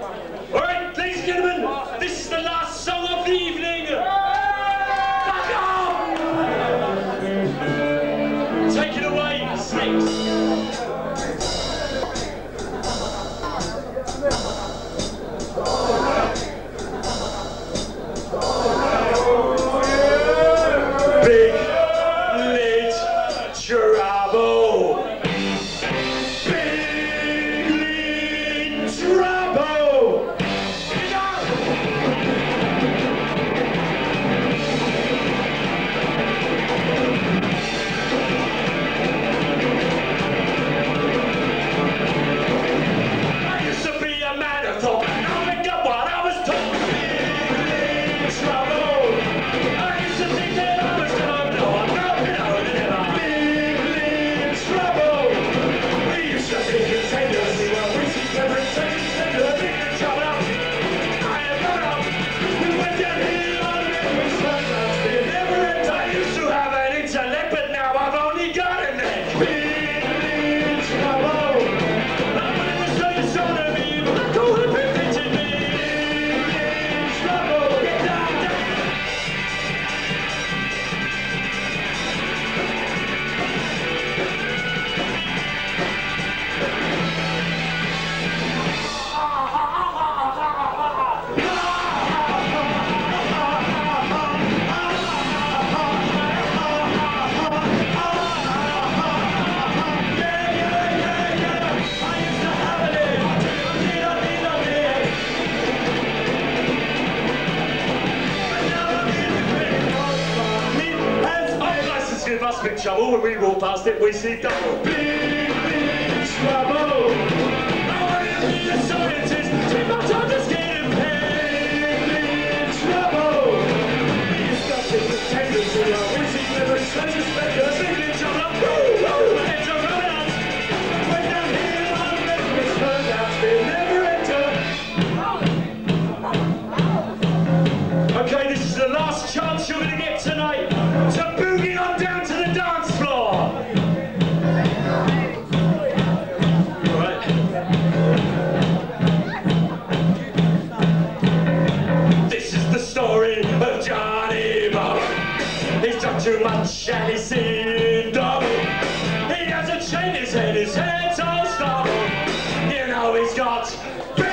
All right, past Mitch Shallow, when we roll past it, we see double. Big trouble. Shallow! How are you, the scientist? Take my time to skin and pay Mitch Shallow! We discuss it with we see different treasure spenders, even each. Woo, woo, my heads. When down here, my memories turned out, they never enter. Okay, this is the last chance you're going to get tonight to boogie on down. He's drunk too much and he's seen double. He hasn't shaved his head, his head's all stubble. You know he's got...